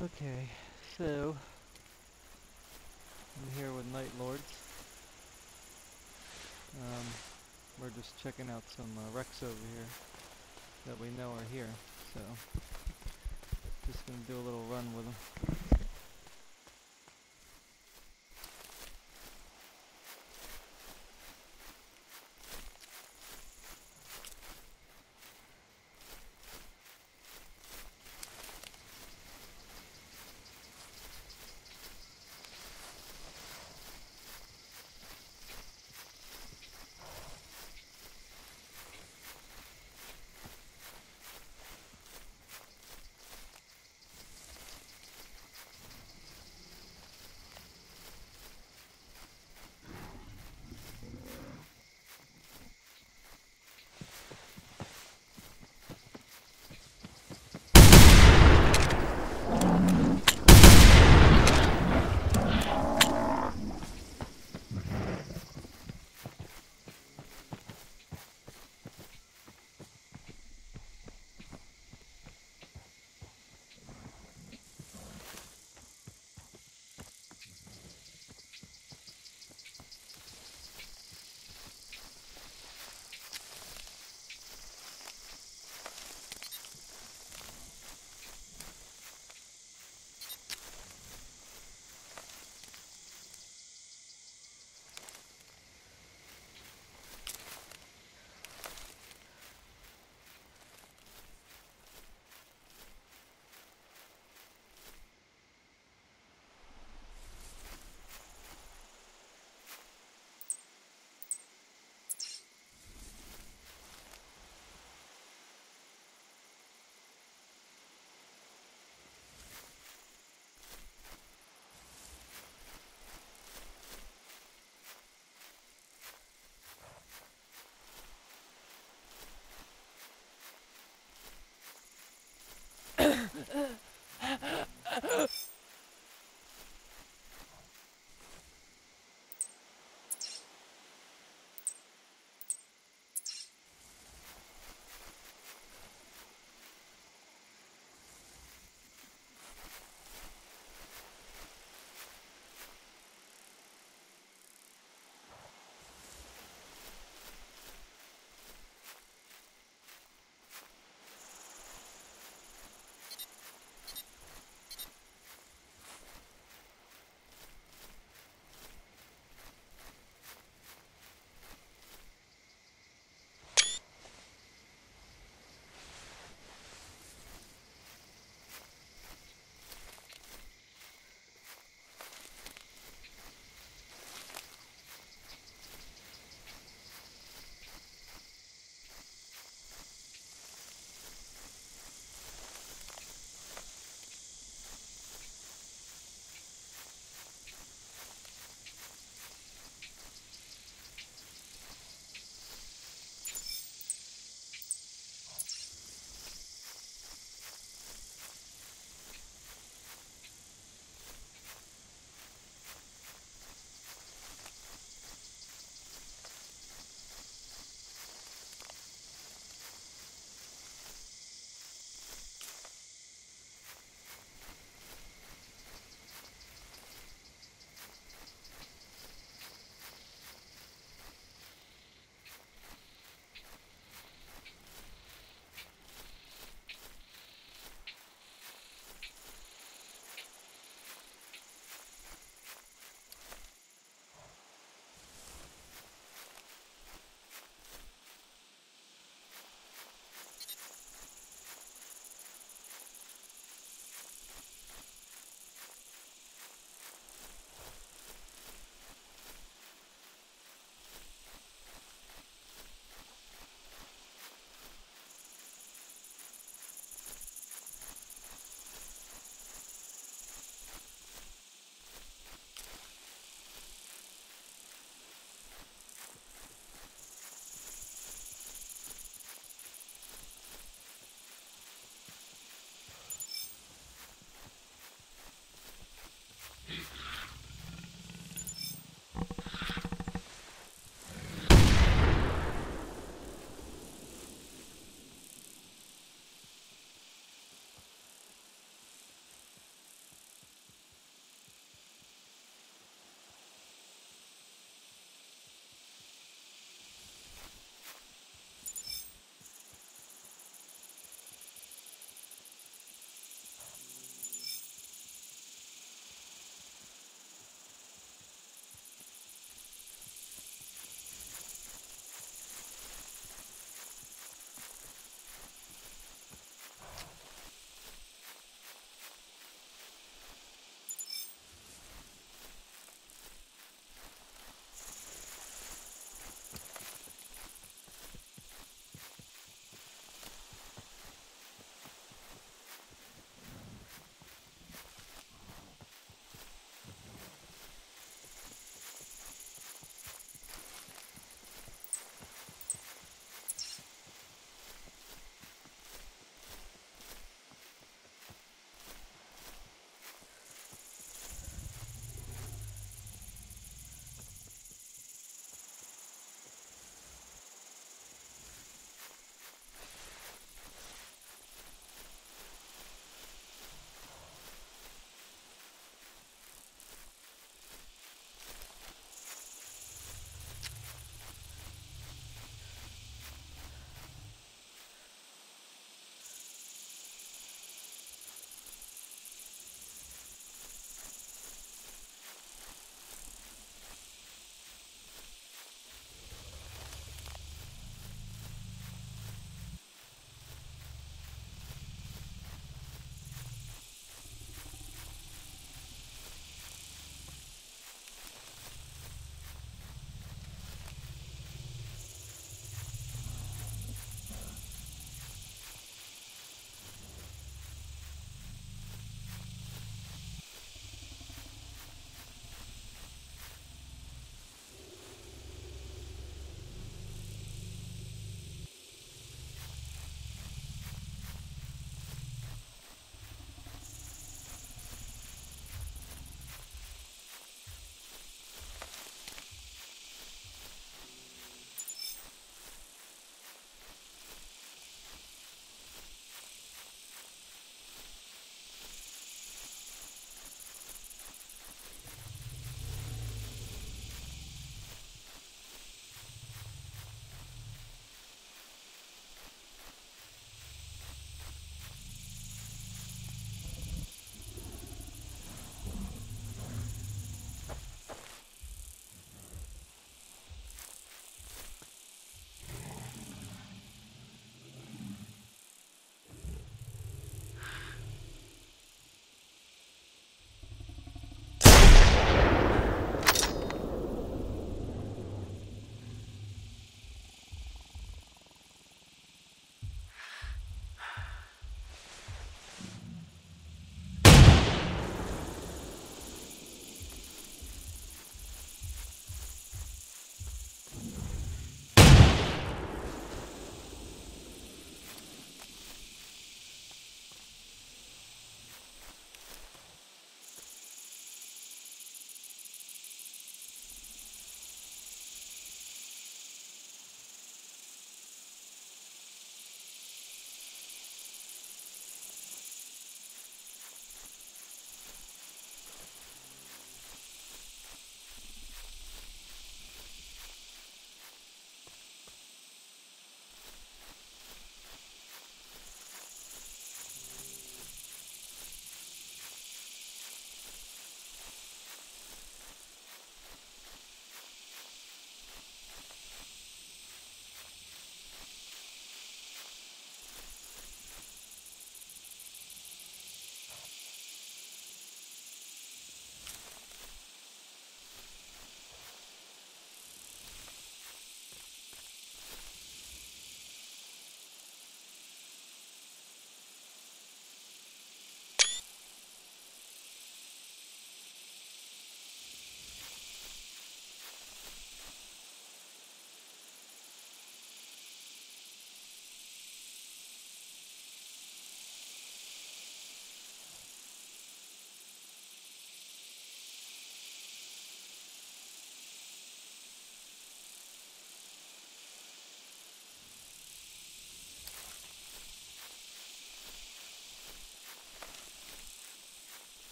Okay, so I'm here with Night Lords. Um, we're just checking out some uh, rex over here that we know are here. So just gonna do a little run with them.